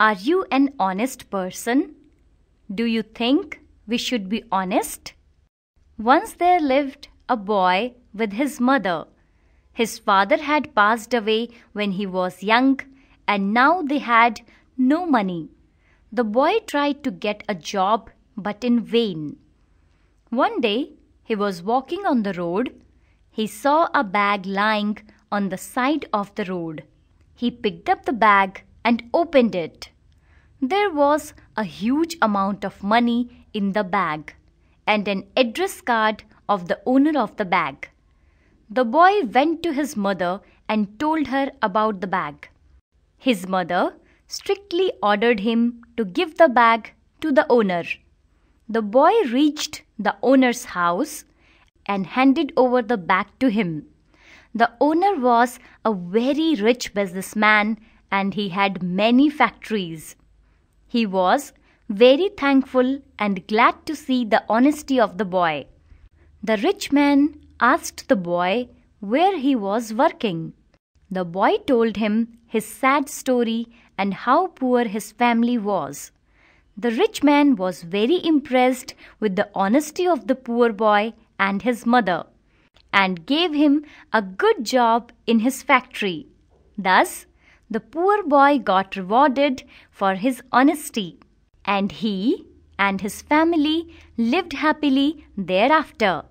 Are you an honest person? Do you think we should be honest? Once there lived a boy with his mother. His father had passed away when he was young, and now they had no money. The boy tried to get a job, but in vain. One day he was walking on the road. He saw a bag lying on the side of the road. He picked up the bag and opened it. There was a huge amount of money in the bag and an address card of the owner of the bag. The boy went to his mother and told her about the bag. His mother strictly ordered him to give the bag to the owner. The boy reached the owner's house and handed over the bag to him. The owner was a very rich businessman and he had many factories. He was very thankful and glad to see the honesty of the boy. The rich man asked the boy where he was working. The boy told him his sad story and how poor his family was. The rich man was very impressed with the honesty of the poor boy and his mother and gave him a good job in his factory. Thus, the poor boy got rewarded for his honesty, and he and his family lived happily thereafter.